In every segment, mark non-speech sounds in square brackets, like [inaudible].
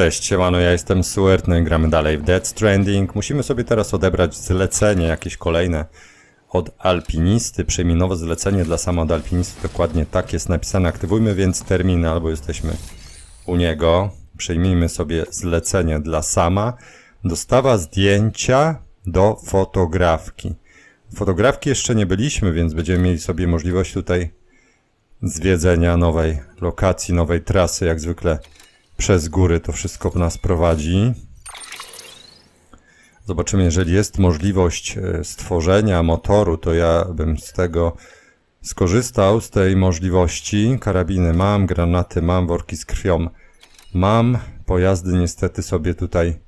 Cześć, siemano, ja jestem Suert, i gramy dalej w Dead Stranding. Musimy sobie teraz odebrać zlecenie, jakieś kolejne od alpinisty. Przyjmij nowe zlecenie dla sama od alpinisty, dokładnie tak jest napisane. Aktywujmy więc terminal, albo jesteśmy u niego. Przyjmijmy sobie zlecenie dla sama. Dostawa zdjęcia do fotografki. Fotografki jeszcze nie byliśmy, więc będziemy mieli sobie możliwość tutaj zwiedzenia nowej lokacji, nowej trasy, jak zwykle przez góry to wszystko nas prowadzi. Zobaczymy, jeżeli jest możliwość e, stworzenia motoru, to ja bym z tego skorzystał, z tej możliwości. Karabiny mam, granaty mam, worki z krwią mam. Pojazdy niestety sobie tutaj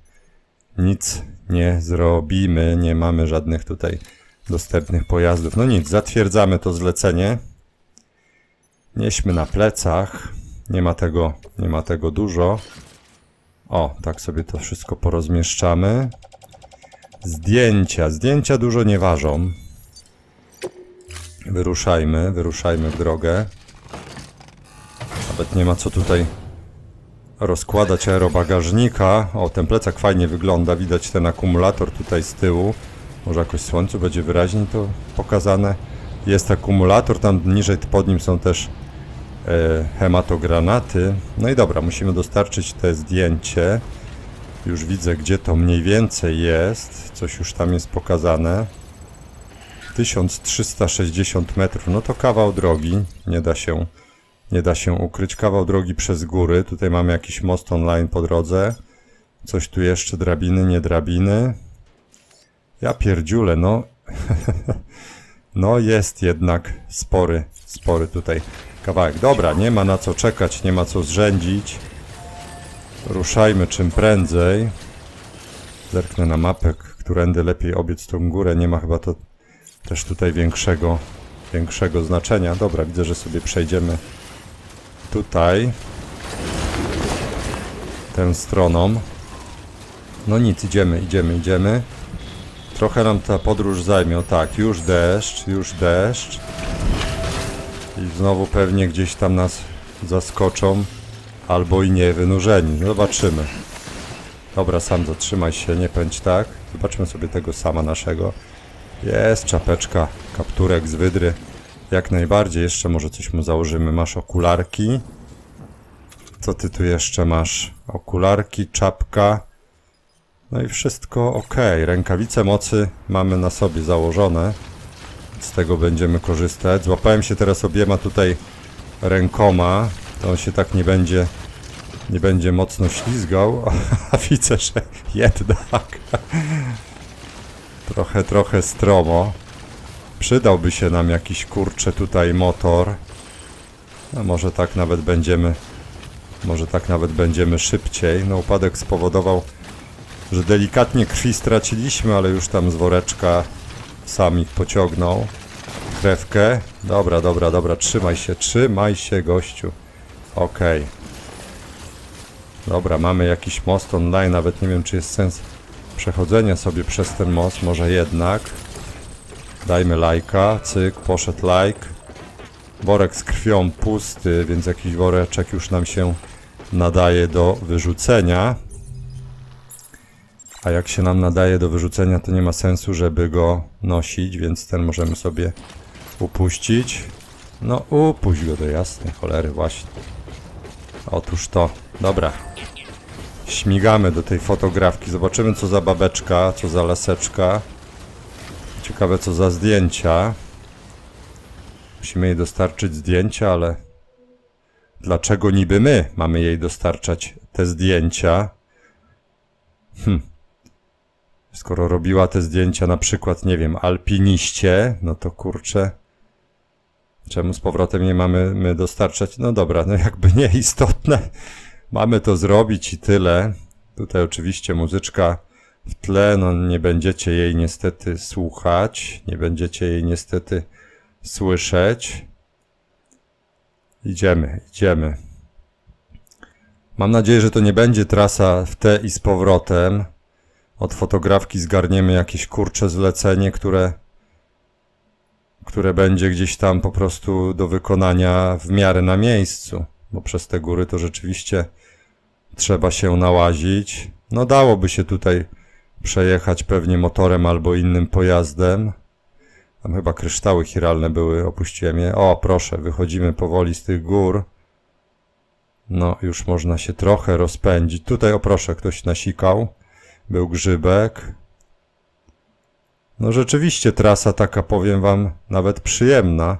nic nie zrobimy, nie mamy żadnych tutaj dostępnych pojazdów. No nic, zatwierdzamy to zlecenie. Nieśmy na plecach. Nie ma tego, nie ma tego dużo. O, tak sobie to wszystko porozmieszczamy. Zdjęcia. Zdjęcia dużo nie ważą. Wyruszajmy, wyruszajmy w drogę. Nawet nie ma co tutaj rozkładać aerobagażnika. O, ten plecak fajnie wygląda. Widać ten akumulator tutaj z tyłu. Może jakoś słońcu będzie wyraźniej to pokazane. Jest akumulator, tam niżej pod nim są też hematogranaty. No i dobra, musimy dostarczyć te zdjęcie. Już widzę, gdzie to mniej więcej jest. Coś już tam jest pokazane. 1360 metrów, no to kawał drogi. Nie da się, nie da się ukryć. Kawał drogi przez góry. Tutaj mamy jakiś most online po drodze. Coś tu jeszcze, drabiny, nie drabiny. Ja pierdziule, no. [laughs] no jest jednak spory, spory tutaj kawałek. Dobra, nie ma na co czekać, nie ma co zrzędzić. Ruszajmy czym prędzej. Zerknę na mapę, którędy lepiej obiec tą górę. Nie ma chyba to też tutaj większego, większego znaczenia. Dobra, widzę, że sobie przejdziemy tutaj. Tę stroną. No nic, idziemy, idziemy, idziemy. Trochę nam ta podróż zajmie. O tak, już deszcz, już deszcz. I znowu pewnie gdzieś tam nas zaskoczą. Albo i nie, wynurzeni. Zobaczymy. Dobra, sam zatrzymaj się, nie pędź tak. Zobaczmy sobie tego sama naszego. Jest czapeczka, kapturek z wydry. Jak najbardziej, jeszcze może coś mu założymy. Masz okularki. Co ty tu jeszcze masz? Okularki, czapka. No i wszystko ok. Rękawice mocy mamy na sobie założone. Z tego będziemy korzystać. Złapałem się teraz obiema tutaj rękoma. To on się tak nie będzie nie będzie mocno ślizgał, [laughs] a widzę, że jednak trochę, trochę stromo. Przydałby się nam jakiś kurcze tutaj motor. No może tak nawet będziemy może tak nawet będziemy szybciej. No upadek spowodował, że delikatnie krwi straciliśmy, ale już tam z woreczka sam ich pociągnął. Krewkę. Dobra, dobra, dobra, trzymaj się, trzymaj się gościu. Okej. Okay. Dobra, mamy jakiś most online, nawet nie wiem czy jest sens przechodzenia sobie przez ten most, może jednak. Dajmy lajka, cyk, poszedł like. Worek z krwią pusty, więc jakiś woreczek już nam się nadaje do wyrzucenia. A jak się nam nadaje do wyrzucenia, to nie ma sensu, żeby go nosić, więc ten możemy sobie upuścić. No upuść go do jasnej cholery właśnie. Otóż to. Dobra, Śmigamy do tej fotografki. Zobaczymy co za babeczka, co za laseczka. Ciekawe co za zdjęcia. Musimy jej dostarczyć zdjęcia, ale... Dlaczego niby my mamy jej dostarczać te zdjęcia? Hm. Skoro robiła te zdjęcia na przykład, nie wiem, alpiniście, no to kurczę... Czemu z powrotem nie mamy my dostarczać? No dobra, no jakby [laughs] nieistotne. Mamy to zrobić i tyle. Tutaj oczywiście muzyczka w tle, no nie będziecie jej niestety słuchać, nie będziecie jej niestety słyszeć. Idziemy, idziemy. Mam nadzieję, że to nie będzie trasa w te i z powrotem. Od fotografki zgarniemy jakieś kurcze zlecenie, które, które będzie gdzieś tam po prostu do wykonania w miarę na miejscu. bo przez te góry to rzeczywiście trzeba się nałazić. No dałoby się tutaj przejechać pewnie motorem albo innym pojazdem. Tam chyba kryształy chiralne były, opuściłem je. O, proszę, wychodzimy powoli z tych gór. No, już można się trochę rozpędzić. Tutaj, o proszę, ktoś nasikał. Był grzybek. No rzeczywiście trasa taka, powiem wam, nawet przyjemna.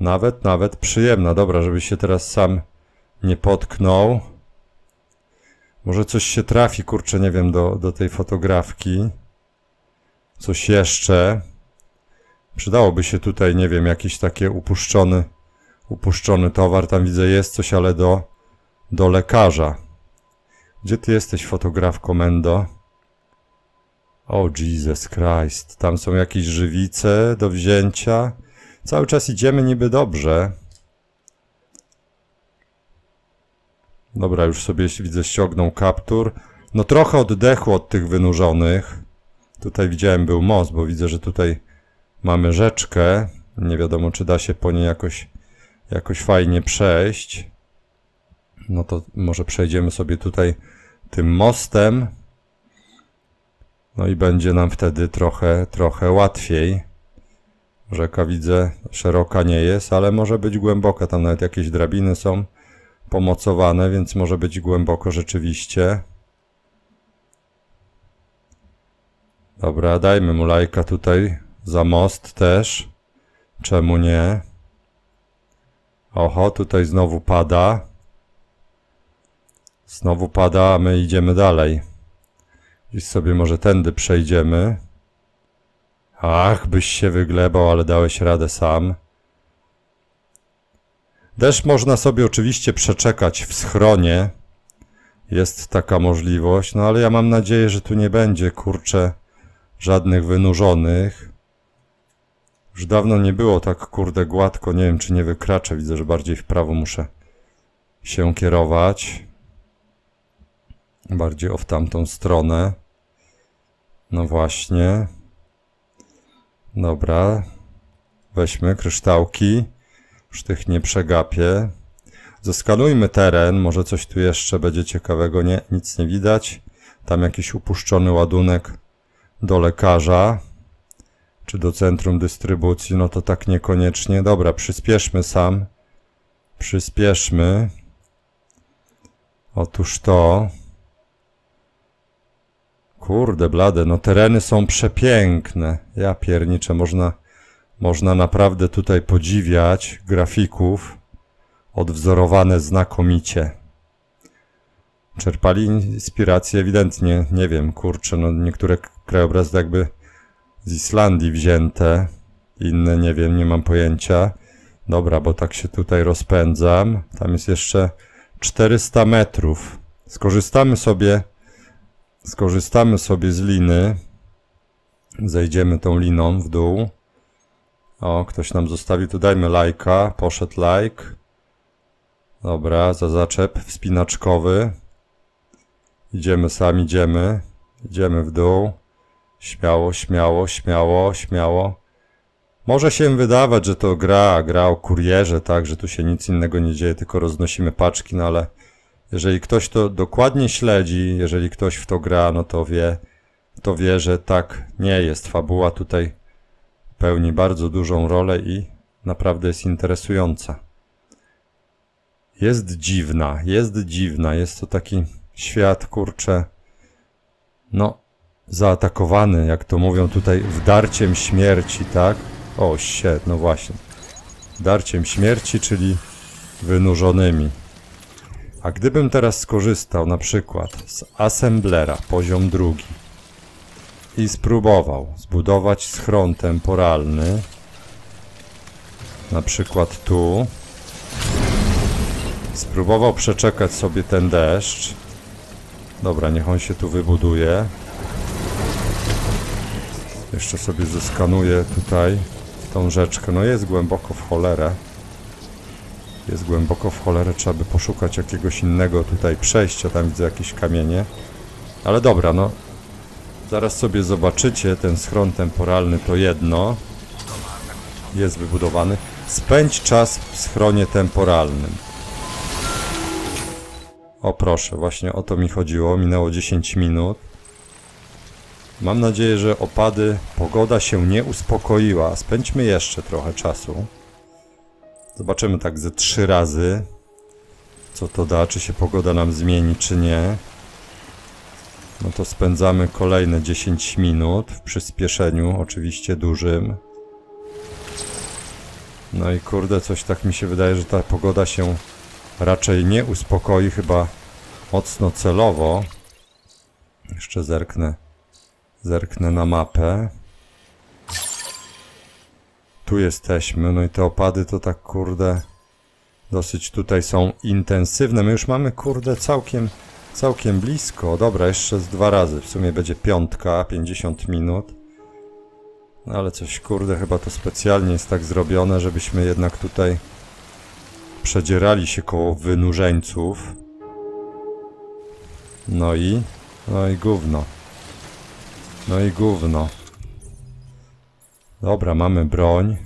Nawet, nawet przyjemna. Dobra, żeby się teraz sam nie potknął. Może coś się trafi, kurczę, nie wiem, do, do tej fotografki. Coś jeszcze. Przydałoby się tutaj, nie wiem, jakiś taki upuszczony, upuszczony towar. Tam widzę jest coś, ale do, do lekarza. Gdzie ty jesteś, fotografko Mendo? O, Jesus Christ. Tam są jakieś żywice do wzięcia. Cały czas idziemy niby dobrze. Dobra, już sobie widzę ściągnął kaptur. No trochę oddechu od tych wynurzonych. Tutaj widziałem był most, bo widzę, że tutaj mamy rzeczkę. Nie wiadomo, czy da się po niej jakoś, jakoś fajnie przejść. No to może przejdziemy sobie tutaj tym mostem. No i będzie nam wtedy trochę, trochę łatwiej. Rzeka widzę szeroka nie jest, ale może być głęboka. Tam nawet jakieś drabiny są pomocowane, więc może być głęboko rzeczywiście. Dobra, dajmy mu lajka tutaj za most też. Czemu nie? Oho, tutaj znowu pada. Znowu pada, a my idziemy dalej. I sobie może tędy przejdziemy. Ach, byś się wyglebał, ale dałeś radę sam. Deszcz można sobie oczywiście przeczekać w schronie. Jest taka możliwość, no ale ja mam nadzieję, że tu nie będzie, kurczę, żadnych wynurzonych. Już dawno nie było tak, kurde, gładko. Nie wiem, czy nie wykraczę. Widzę, że bardziej w prawo muszę się kierować. Bardziej o w tamtą stronę. No właśnie. Dobra. Weźmy kryształki. Już tych nie przegapię. Zeskanujmy teren. Może coś tu jeszcze będzie ciekawego. Nie, nic nie widać. Tam jakiś upuszczony ładunek do lekarza. Czy do centrum dystrybucji. No to tak niekoniecznie. Dobra, przyspieszmy sam. Przyspieszmy. Otóż to. Kurde blade, no tereny są przepiękne. Ja pierniczę, można, można naprawdę tutaj podziwiać grafików. Odwzorowane znakomicie. Czerpali inspirację ewidentnie, nie wiem, kurczę, no niektóre krajobrazy jakby z Islandii wzięte, inne nie wiem, nie mam pojęcia. Dobra, bo tak się tutaj rozpędzam. Tam jest jeszcze 400 metrów. Skorzystamy sobie Skorzystamy sobie z liny. Zejdziemy tą liną w dół. O, ktoś nam zostawił. Tu dajmy lajka. Poszedł like. Dobra, za zaczep wspinaczkowy. Idziemy sami, idziemy. Idziemy w dół. Śmiało, śmiało, śmiało, śmiało. Może się wydawać, że to gra, gra o kurierze, tak, że tu się nic innego nie dzieje, tylko roznosimy paczki, no ale jeżeli ktoś to dokładnie śledzi, jeżeli ktoś w to gra, no to wie, to wie, że tak nie jest. Fabuła tutaj pełni bardzo dużą rolę i naprawdę jest interesująca. Jest dziwna, jest dziwna, jest to taki świat, kurcze, no, zaatakowany, jak to mówią tutaj, wdarciem śmierci, tak? O, shit, no właśnie. Darciem śmierci, czyli wynurzonymi. A gdybym teraz skorzystał na przykład z assemblera poziom drugi i spróbował zbudować schron temporalny, na przykład tu, spróbował przeczekać sobie ten deszcz, dobra, niech on się tu wybuduje, jeszcze sobie zeskanuję tutaj tą rzeczkę, no jest głęboko w cholerę, jest głęboko w cholerę, trzeba by poszukać jakiegoś innego tutaj przejścia, tam widzę jakieś kamienie. Ale dobra, no. Zaraz sobie zobaczycie, ten schron temporalny to jedno. Jest wybudowany. Spędź czas w schronie temporalnym. O proszę, właśnie o to mi chodziło. Minęło 10 minut. Mam nadzieję, że opady, pogoda się nie uspokoiła. Spędźmy jeszcze trochę czasu. Zobaczymy tak ze trzy razy, co to da, czy się pogoda nam zmieni, czy nie. No to spędzamy kolejne 10 minut w przyspieszeniu, oczywiście dużym. No i kurde, coś tak mi się wydaje, że ta pogoda się raczej nie uspokoi, chyba mocno celowo. Jeszcze zerknę, zerknę na mapę. Tu jesteśmy, no i te opady to tak kurde dosyć tutaj są intensywne. My już mamy kurde całkiem, całkiem blisko. Dobra, jeszcze z dwa razy. W sumie będzie piątka, 50 minut. No ale coś kurde, chyba to specjalnie jest tak zrobione, żebyśmy jednak tutaj przedzierali się koło wynurzeńców. No i, no i gówno. No i gówno. Dobra, mamy broń.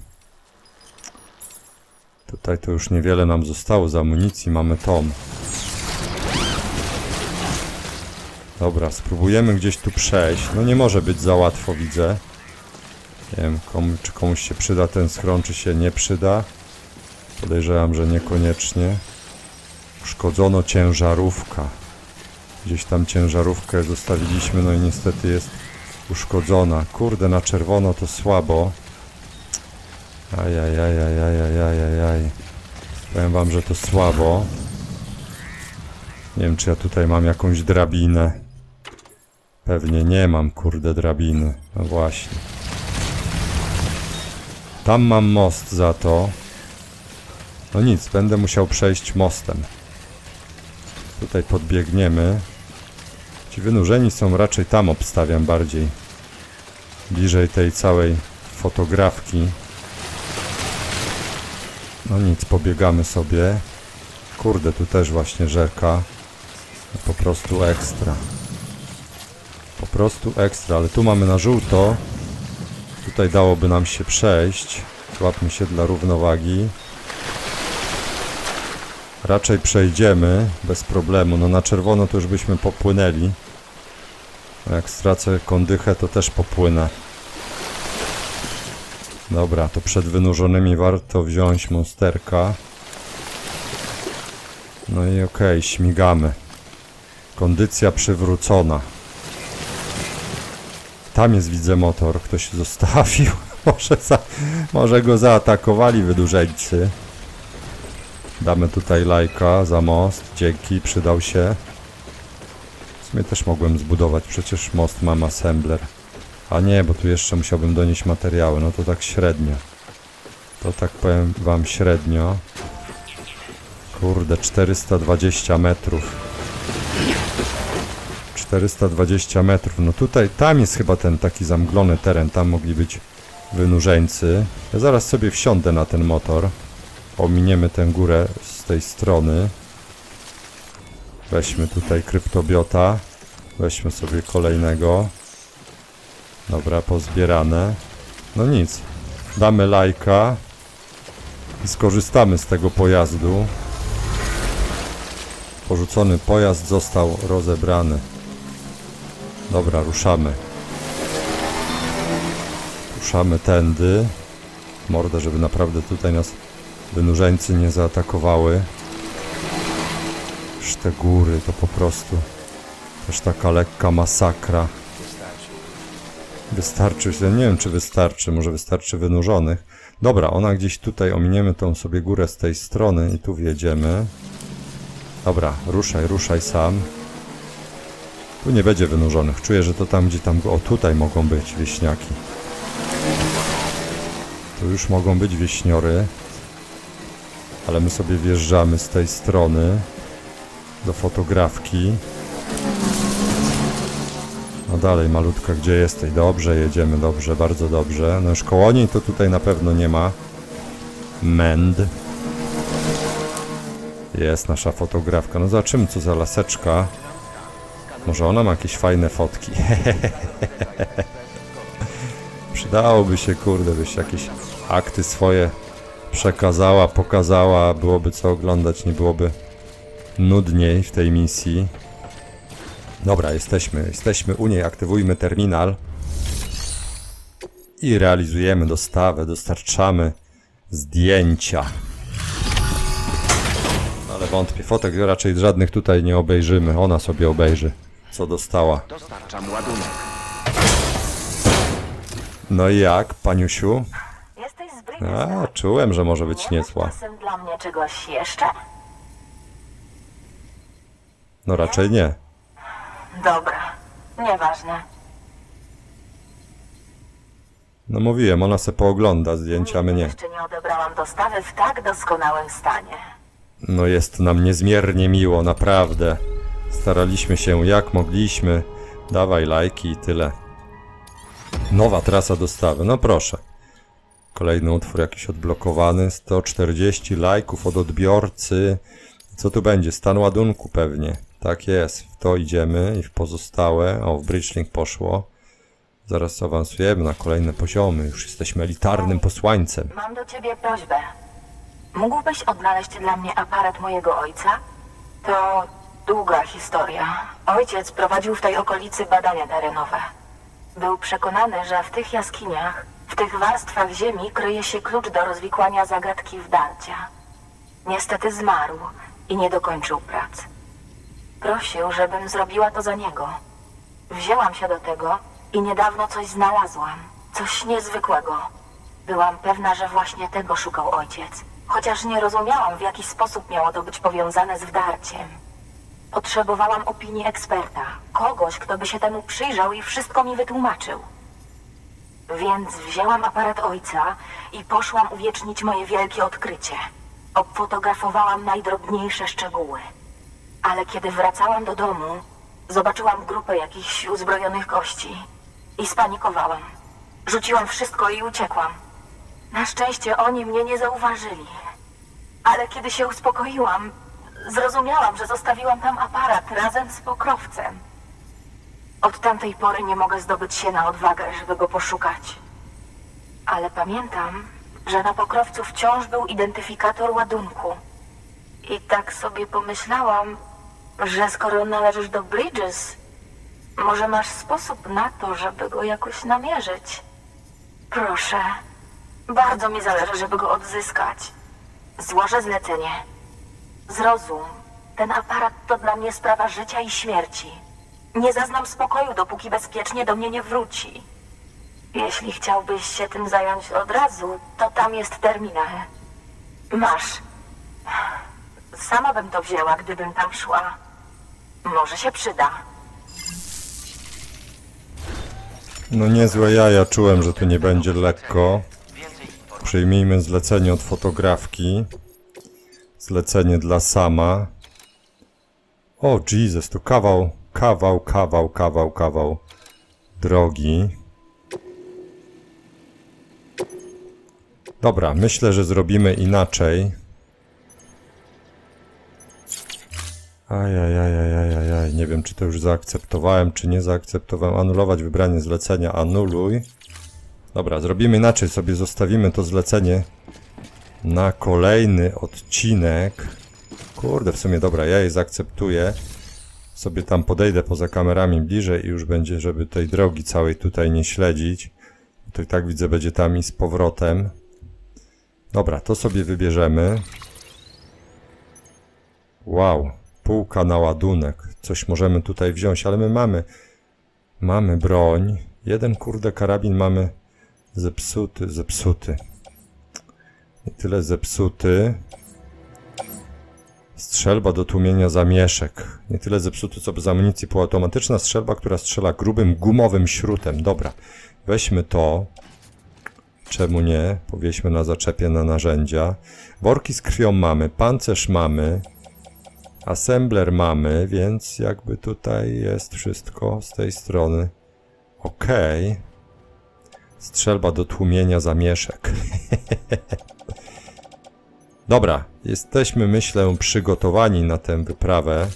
Tutaj to już niewiele nam zostało z amunicji, mamy tom. Dobra, spróbujemy gdzieś tu przejść. No nie może być za łatwo, widzę. Nie wiem, komu, czy komuś się przyda ten schron, czy się nie przyda. Podejrzewam, że niekoniecznie. Uszkodzono ciężarówka. Gdzieś tam ciężarówkę zostawiliśmy, no i niestety jest uszkodzona. Kurde, na czerwono to słabo. Ajajajajajajajajaj. Powiem wam, że to słabo. Nie wiem, czy ja tutaj mam jakąś drabinę. Pewnie nie mam, kurde, drabiny. No właśnie. Tam mam most za to. No nic, będę musiał przejść mostem. Tutaj podbiegniemy. Ci wynurzeni są raczej tam, obstawiam bardziej. Bliżej tej całej fotografki. No nic, pobiegamy sobie. Kurde, tu też właśnie rzeka. Po prostu ekstra. Po prostu ekstra, ale tu mamy na żółto. Tutaj dałoby nam się przejść. Złapmy się dla równowagi. Raczej przejdziemy bez problemu. No na czerwono to już byśmy popłynęli. Jak stracę kondychę, to też popłynę. Dobra, to przed wynurzonymi warto wziąć monsterka. No i okej, okay, śmigamy. Kondycja przywrócona. Tam jest, widzę, motor. Ktoś zostawił. [laughs] Może, za, może go zaatakowali wydłużeńcy. Damy tutaj lajka za most. Dzięki, przydał się. W sumie też mogłem zbudować. Przecież most mam assembler. A nie, bo tu jeszcze musiałbym donieść materiały. No to tak średnio. To tak powiem wam średnio. Kurde, 420 metrów. 420 metrów. No tutaj, tam jest chyba ten taki zamglony teren. Tam mogli być wynurzeńcy. Ja zaraz sobie wsiądę na ten motor. Ominiemy tę górę z tej strony. Weźmy tutaj kryptobiota. Weźmy sobie kolejnego. Dobra, pozbierane. No nic. Damy lajka. I skorzystamy z tego pojazdu. Porzucony pojazd został rozebrany. Dobra, ruszamy. Ruszamy tędy. Mordę, żeby naprawdę tutaj nas wynurzeńcy nie zaatakowały. Te góry to po prostu też taka lekka masakra. Wystarczy, nie wiem czy wystarczy, może wystarczy wynurzonych. Dobra, ona gdzieś tutaj, ominiemy tą sobie górę z tej strony i tu wjedziemy. Dobra, ruszaj, ruszaj sam. Tu nie będzie wynurzonych. Czuję, że to tam, gdzie tam... O, tutaj mogą być wieśniaki. Tu już mogą być wieśniory. Ale my sobie wjeżdżamy z tej strony do fotografki. No dalej, malutka, gdzie jesteś? Dobrze, jedziemy, dobrze, bardzo dobrze. No już koło niej to tutaj na pewno nie ma. Mend. Jest nasza fotografka. No zobaczymy, co za laseczka. Może ona ma jakieś fajne fotki. [laughs] Przydałoby się, kurde, byś jakieś akty swoje przekazała, pokazała, byłoby co oglądać, nie byłoby nudniej w tej misji. Dobra, jesteśmy, jesteśmy u niej, aktywujmy terminal i realizujemy dostawę, dostarczamy zdjęcia. Ale wątpię, fotek raczej żadnych tutaj nie obejrzymy, ona sobie obejrzy, co dostała. Dostarczam ładunek. No i jak, paniusiu? Jesteś. A, czułem, że może być niezła. dla mnie czegoś jeszcze? No raczej nie. Dobra, nieważne. No mówiłem, ona se poogląda zdjęcia, a my nie. Jeszcze nie odebrałam dostawy w tak doskonałym stanie. No jest nam niezmiernie miło, naprawdę. Staraliśmy się jak mogliśmy. Dawaj lajki i tyle. Nowa trasa dostawy, no proszę. Kolejny utwór jakiś odblokowany. 140 lajków od odbiorcy. Co tu będzie? Stan ładunku pewnie. Tak jest. W to idziemy i w pozostałe. O, w Bridgelink poszło. Zaraz awansujemy na kolejne poziomy. Już jesteśmy elitarnym posłańcem. Mam do ciebie prośbę. Mógłbyś odnaleźć dla mnie aparat mojego ojca? To długa historia. Ojciec prowadził w tej okolicy badania terenowe. Był przekonany, że w tych jaskiniach, w tych warstwach ziemi kryje się klucz do rozwikłania zagadki wdarcia. Niestety zmarł i nie dokończył prac. Prosił, żebym zrobiła to za niego. Wzięłam się do tego i niedawno coś znalazłam. Coś niezwykłego. Byłam pewna, że właśnie tego szukał ojciec. Chociaż nie rozumiałam, w jaki sposób miało to być powiązane z wdarciem. Potrzebowałam opinii eksperta. Kogoś, kto by się temu przyjrzał i wszystko mi wytłumaczył. Więc wzięłam aparat ojca i poszłam uwiecznić moje wielkie odkrycie. Obfotografowałam najdrobniejsze szczegóły. Ale kiedy wracałam do domu, zobaczyłam grupę jakichś uzbrojonych gości i spanikowałam. Rzuciłam wszystko i uciekłam. Na szczęście oni mnie nie zauważyli. Ale kiedy się uspokoiłam, zrozumiałam, że zostawiłam tam aparat razem z pokrowcem. Od tamtej pory nie mogę zdobyć się na odwagę, żeby go poszukać. Ale pamiętam, że na pokrowcu wciąż był identyfikator ładunku. I tak sobie pomyślałam, że skoro należysz do Bridges, może masz sposób na to, żeby go jakoś namierzyć. Proszę, bardzo mi zależy, żeby go odzyskać. Złożę zlecenie. Zrozum, ten aparat to dla mnie sprawa życia i śmierci. Nie zaznam spokoju, dopóki bezpiecznie do mnie nie wróci. Jeśli chciałbyś się tym zająć od razu, to tam jest terminal. Masz. Sama bym to wzięła, gdybym tam szła. Może się przyda. No niezłe jaja, czułem, że tu nie będzie lekko. Przyjmijmy zlecenie od fotografki. Zlecenie dla sama. O Jesus, to kawał, kawał, kawał, kawał, kawał drogi. Dobra, myślę, że zrobimy inaczej. Ajajajajajaj, nie wiem czy to już zaakceptowałem, czy nie zaakceptowałem. Anulować wybranie zlecenia, anuluj. Dobra, zrobimy inaczej, sobie zostawimy to zlecenie na kolejny odcinek. Kurde, w sumie dobra, ja je zaakceptuję. Sobie tam podejdę poza kamerami bliżej i już będzie, żeby tej drogi całej tutaj nie śledzić. To i tak widzę, będzie tam i z powrotem. Dobra, to sobie wybierzemy. Wow, półka na ładunek. Coś możemy tutaj wziąć, ale my mamy... Mamy broń. Jeden kurde karabin mamy zepsuty, zepsuty. Nie tyle zepsuty. Strzelba do tłumienia zamieszek. Nie tyle zepsuty, co bez amunicji półautomatyczna strzelba, która strzela grubym, gumowym śrutem. Dobra, weźmy to. Czemu nie? Powieśmy na zaczepie na narzędzia. Worki z krwią mamy, pancerz mamy. Assembler mamy, więc jakby tutaj jest wszystko z tej strony. Ok. Strzelba do tłumienia zamieszek. [laughs] Dobra, jesteśmy myślę przygotowani na tę wyprawę.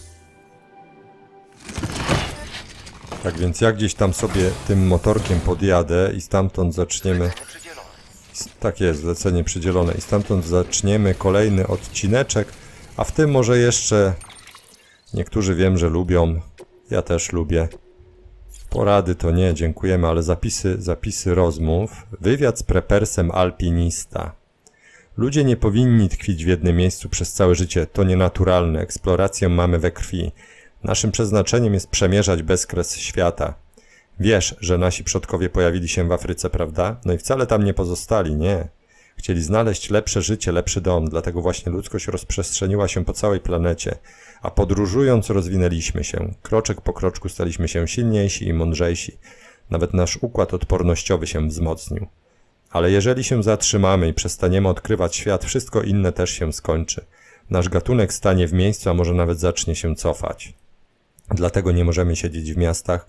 Tak więc ja gdzieś tam sobie tym motorkiem podjadę i stamtąd zaczniemy... Tak jest, zlecenie przydzielone. I stamtąd zaczniemy kolejny odcineczek, a w tym może jeszcze Niektórzy wiem, że lubią. Ja też lubię. Porady to nie, dziękujemy, ale zapisy, zapisy rozmów. Wywiad z prepersem alpinista. Ludzie nie powinni tkwić w jednym miejscu przez całe życie. To nienaturalne. Eksplorację mamy we krwi. Naszym przeznaczeniem jest przemierzać bezkres świata. Wiesz, że nasi przodkowie pojawili się w Afryce, prawda? No i wcale tam nie pozostali, nie. Chcieli znaleźć lepsze życie, lepszy dom, dlatego właśnie ludzkość rozprzestrzeniła się po całej planecie, a podróżując rozwinęliśmy się. Kroczek po kroczku staliśmy się silniejsi i mądrzejsi. Nawet nasz układ odpornościowy się wzmocnił. Ale jeżeli się zatrzymamy i przestaniemy odkrywać świat, wszystko inne też się skończy. Nasz gatunek stanie w miejscu, a może nawet zacznie się cofać. Dlatego nie możemy siedzieć w miastach.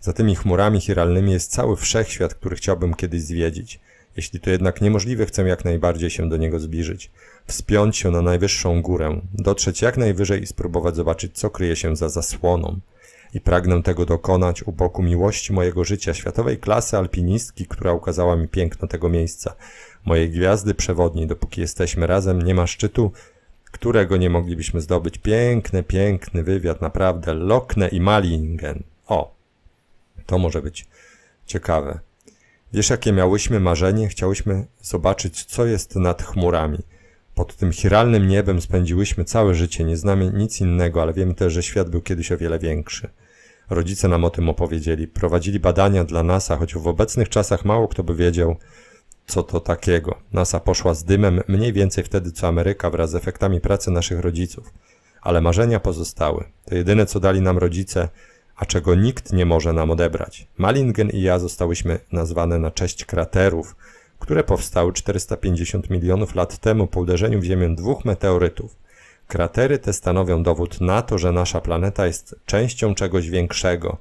Za tymi chmurami chiralnymi jest cały wszechświat, który chciałbym kiedyś zwiedzić. Jeśli to jednak niemożliwe, chcę jak najbardziej się do niego zbliżyć. Wspiąć się na najwyższą górę, dotrzeć jak najwyżej i spróbować zobaczyć, co kryje się za zasłoną. I pragnę tego dokonać u boku miłości mojego życia, światowej klasy alpinistki, która ukazała mi piękno tego miejsca. Mojej gwiazdy przewodniej, dopóki jesteśmy razem, nie ma szczytu, którego nie moglibyśmy zdobyć. Piękny, piękny wywiad, naprawdę. Lokne i Malingen. O, to może być ciekawe. Wiesz, jakie miałyśmy marzenie? Chciałyśmy zobaczyć, co jest nad chmurami. Pod tym chiralnym niebem spędziłyśmy całe życie, nie znamy nic innego, ale wiemy też, że świat był kiedyś o wiele większy. Rodzice nam o tym opowiedzieli, prowadzili badania dla NASA, choć w obecnych czasach mało kto by wiedział, co to takiego. NASA poszła z dymem mniej więcej wtedy, co Ameryka wraz z efektami pracy naszych rodziców. Ale marzenia pozostały. To jedyne, co dali nam rodzice, a czego nikt nie może nam odebrać. Malingen i ja zostałyśmy nazwane na cześć kraterów, które powstały 450 milionów lat temu po uderzeniu w Ziemię dwóch meteorytów. Kratery te stanowią dowód na to, że nasza planeta jest częścią czegoś większego,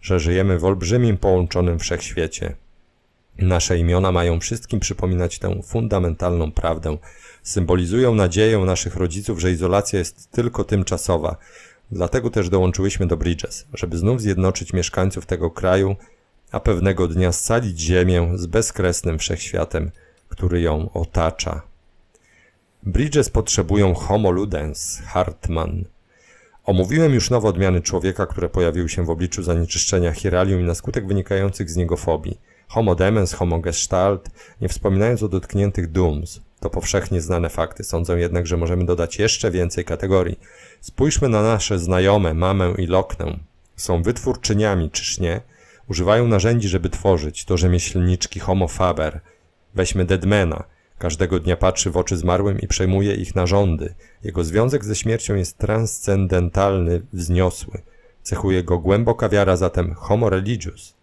że żyjemy w olbrzymim połączonym wszechświecie. Nasze imiona mają wszystkim przypominać tę fundamentalną prawdę. Symbolizują nadzieję naszych rodziców, że izolacja jest tylko tymczasowa, Dlatego też dołączyłyśmy do Bridges, żeby znów zjednoczyć mieszkańców tego kraju, a pewnego dnia scalić ziemię z bezkresnym wszechświatem, który ją otacza. Bridges potrzebują homo ludens, Hartman. Omówiłem już nowe odmiany człowieka, które pojawiły się w obliczu zanieczyszczenia chiralium i na skutek wynikających z niego fobii. Homo demens, homo gestalt, nie wspominając o dotkniętych dooms. To powszechnie znane fakty. Sądzę jednak, że możemy dodać jeszcze więcej kategorii. Spójrzmy na nasze znajome, mamę i loknę. Są wytwórczyniami, czyż nie? Używają narzędzi, żeby tworzyć. To rzemieślniczki homo faber. Weźmy Deadmana. Każdego dnia patrzy w oczy zmarłym i przejmuje ich narządy. Jego związek ze śmiercią jest transcendentalny, wzniosły. Cechuje go głęboka wiara zatem homo religious.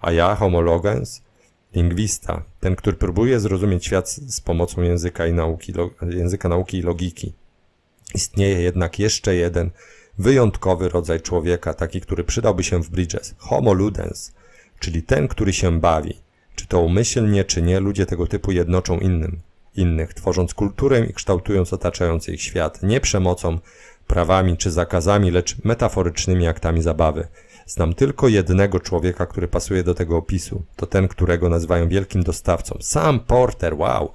A ja, homo logens, lingwista, ten, który próbuje zrozumieć świat z pomocą języka, i nauki, języka nauki i logiki. Istnieje jednak jeszcze jeden wyjątkowy rodzaj człowieka, taki, który przydałby się w Bridges. Homo ludens, czyli ten, który się bawi. Czy to umyślnie, czy nie, ludzie tego typu jednoczą innym, innych, tworząc kulturę i kształtując otaczający ich świat, nie przemocą, prawami czy zakazami, lecz metaforycznymi aktami zabawy. Znam tylko jednego człowieka, który pasuje do tego opisu. To ten, którego nazywają wielkim dostawcą. Sam Porter, wow!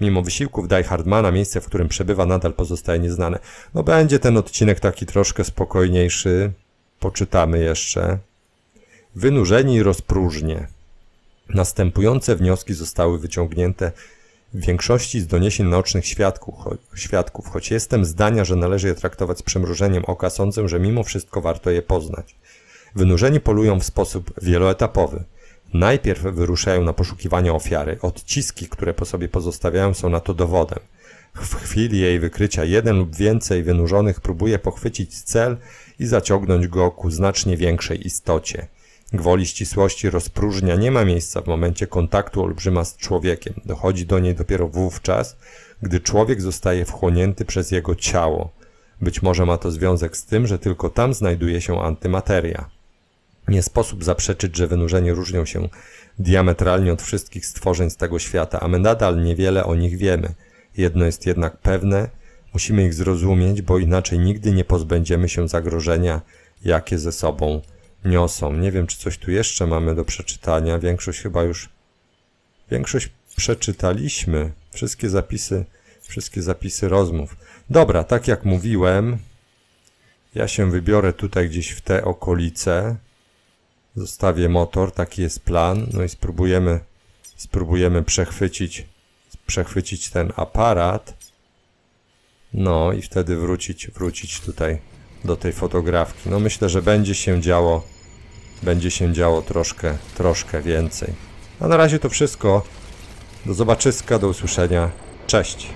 Mimo wysiłków Die Hardmana, miejsce, w którym przebywa, nadal pozostaje nieznane. No będzie ten odcinek taki troszkę spokojniejszy. Poczytamy jeszcze. Wynurzeni rozpróżnie. Następujące wnioski zostały wyciągnięte w większości z doniesień naocznych świadków, cho świadków, choć jestem zdania, że należy je traktować z przymrużeniem oka, sądzę, że mimo wszystko warto je poznać. Wynurzeni polują w sposób wieloetapowy. Najpierw wyruszają na poszukiwanie ofiary. Odciski, które po sobie pozostawiają, są na to dowodem. W chwili jej wykrycia jeden lub więcej wynurzonych próbuje pochwycić cel i zaciągnąć go ku znacznie większej istocie. Gwoli ścisłości rozpróżnia nie ma miejsca w momencie kontaktu olbrzyma z człowiekiem. Dochodzi do niej dopiero wówczas, gdy człowiek zostaje wchłonięty przez jego ciało. Być może ma to związek z tym, że tylko tam znajduje się antymateria. Nie sposób zaprzeczyć, że wynurzeni różnią się diametralnie od wszystkich stworzeń z tego świata, a my nadal niewiele o nich wiemy. Jedno jest jednak pewne, musimy ich zrozumieć, bo inaczej nigdy nie pozbędziemy się zagrożenia, jakie ze sobą niosą. Nie wiem, czy coś tu jeszcze mamy do przeczytania. Większość chyba już. Większość przeczytaliśmy. Wszystkie zapisy, wszystkie zapisy rozmów. Dobra, tak jak mówiłem, Ja się wybiorę tutaj gdzieś w te okolice. Zostawię motor, taki jest plan. No i spróbujemy, spróbujemy przechwycić, przechwycić ten aparat. No i wtedy wrócić, wrócić tutaj do tej fotografki. No myślę, że będzie się działo, będzie się działo troszkę, troszkę więcej. A na razie to wszystko. Do zobaczyska, do usłyszenia. Cześć.